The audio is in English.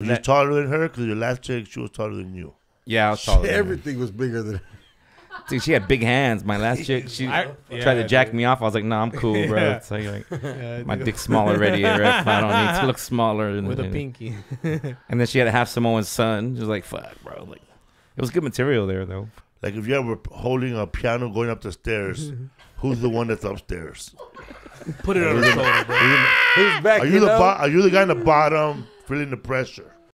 You taller than her? Because your last chick, she was taller than you. Yeah, I was taller. than her. Everything was bigger than. Dude, she had big hands. My last chick, she I- tried yeah, to jack dude. me off. I was like, "No, I'm cool, bro." Yeah. It's like, like, Yeah, my dude. dick's small already. ref. I don't need to look smaller. than with a pinky. And then she had a half Samoan son. She was like, "Fuck, bro." Like, it was good material there, though. Like if you're ever holding a piano going up the stairs, who's the one that's upstairs? Put it on her shoulder, bro. Who's back? Are you the know? bo- Are you the guy in the bottom feeling the pressure?